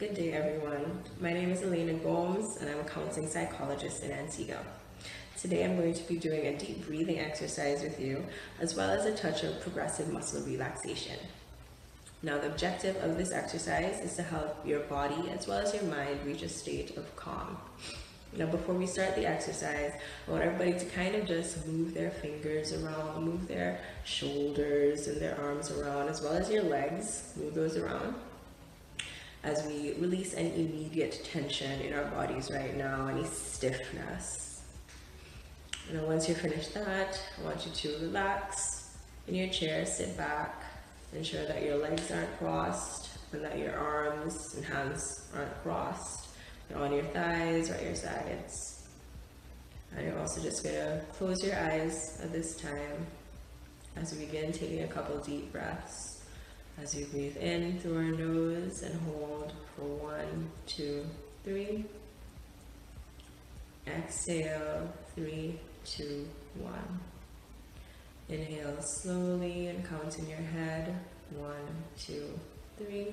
Good day, everyone. My name is Alaina Gomes, and I'm a counseling psychologist in Antigua. Today, I'm going to be doing a deep breathing exercise with you, as well as a touch of progressive muscle relaxation. Now, the objective of this exercise is to help your body as well as your mind reach a state of calm. Now, before we start the exercise, I want everybody to kind of just move their fingers around, move their shoulders and their arms around, as well as your legs, move those around as we release any immediate tension in our bodies right now, any stiffness. And once you're finished that, I want you to relax in your chair, sit back, ensure that your legs aren't crossed and that your arms and hands aren't crossed. You're on your thighs or at your sides. And you're also just gonna close your eyes at this time as we begin taking a couple deep breaths. As you breathe in through our nose and hold for one, two, three. Exhale, three, two, one. Inhale slowly and count in your head. One, two, three.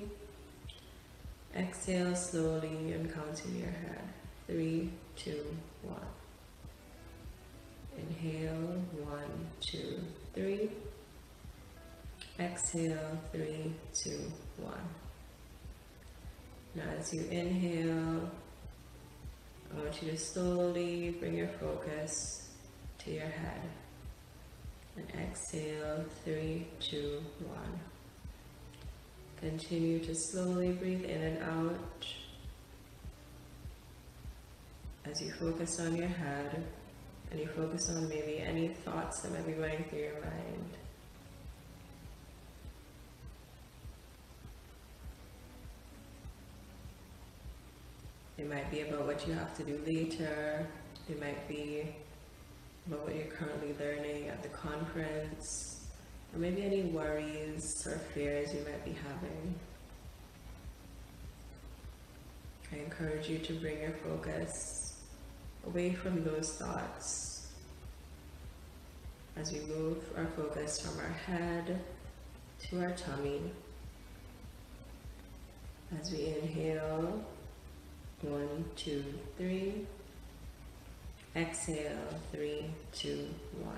Exhale slowly and count in your head. Three, two, one. Inhale, one, two, three. Exhale, three, two, one. Now as you inhale, I want you to slowly bring your focus to your head. And exhale, three, two, one. Continue to slowly breathe in and out as you focus on your head and you focus on maybe any thoughts that might be running through your mind. It might be about what you have to do later. It might be about what you're currently learning at the conference, or maybe any worries or fears you might be having. I encourage you to bring your focus away from those thoughts as we move our focus from our head to our tummy. As we inhale, one, two, three. Exhale, three, two, one.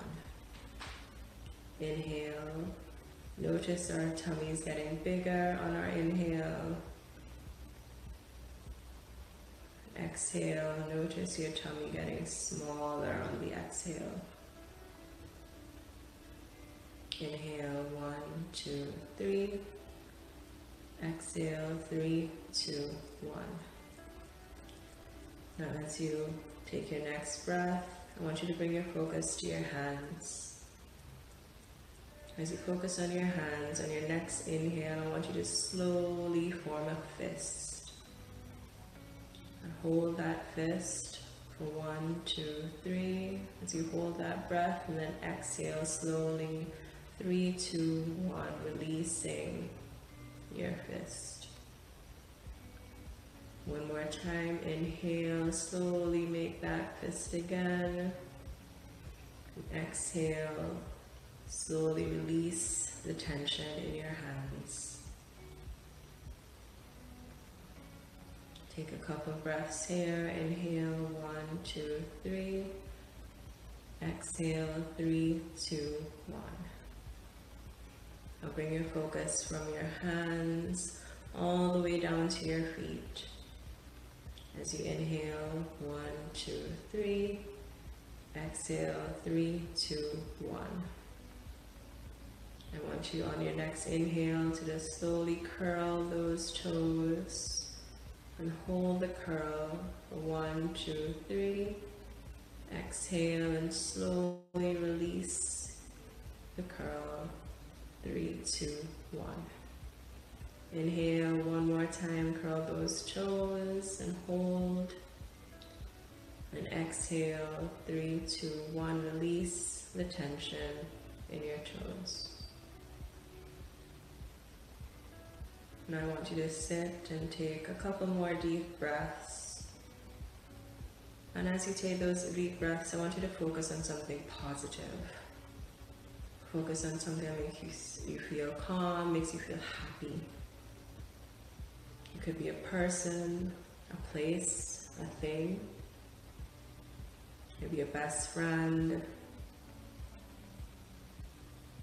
Inhale. Notice our tummy is getting bigger on our inhale. Exhale, notice your tummy getting smaller on the exhale. Inhale, one, two, three. Exhale, three, two, one. Now as you take your next breath, I want you to bring your focus to your hands. As you focus on your hands, on your next inhale, I want you to slowly form a fist. And hold that fist for one, two, three. As you hold that breath and then exhale slowly, three, two, one, releasing your fist. Time, inhale, slowly make that fist again. Exhale, slowly release the tension in your hands. Take a couple of breaths here. Inhale, one, two, three. Exhale, three, two, one. Now bring your focus from your hands all the way down to your feet. As you inhale, one, two, three. Exhale, three, two, one. I want you on your next inhale to just slowly curl those toes and hold the curl one, two, three. Exhale and slowly release the curl. Three, two, one. Inhale one more time, curl those toes and hold. And exhale, three, two, one, release the tension in your toes. Now I want you to sit and take a couple more deep breaths. And as you take those deep breaths, I want you to focus on something positive. Focus on something that makes you feel calm, makes you feel happy. Could be a person, a place, a thing. Maybe a best friend.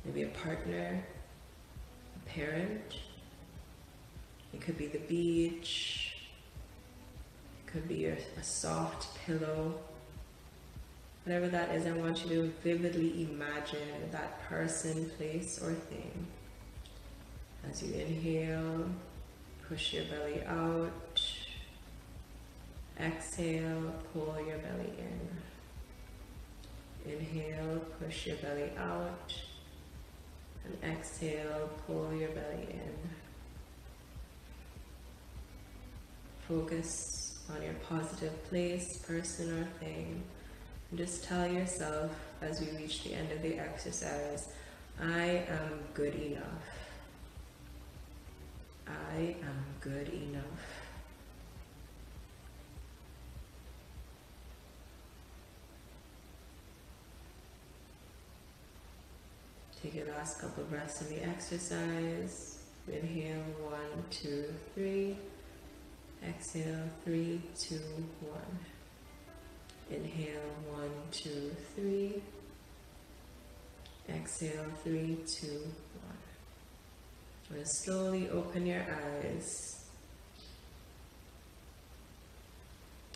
Maybe a partner, a parent. It could be the beach. It could be a, a soft pillow. Whatever that is, I want you to vividly imagine that person, place, or thing. As you inhale, push your belly out. Exhale, pull your belly in. Inhale, push your belly out. And exhale, pull your belly in. Focus on your positive place, person, or thing. And just tell yourself as we reach the end of the exercise, I am good enough. Good enough. Take your last couple of breaths in the exercise. Inhale, one, two, three. Exhale, three, two, one. Inhale, one, two, three. Exhale, three, two. And slowly open your eyes.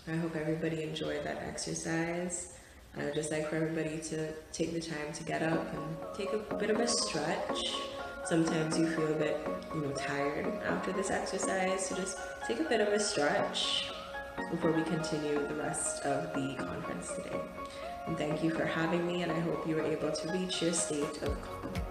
I hope everybody enjoyed that exercise. I'd just like for everybody to take the time to get up and take a bit of a stretch. Sometimes you feel a bit, you know, tired after this exercise, so just take a bit of a stretch before we continue the rest of the conference today. And thank you for having me, and I hope you were able to reach your state of calm.